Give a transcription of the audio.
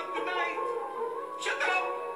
of the. Shut up!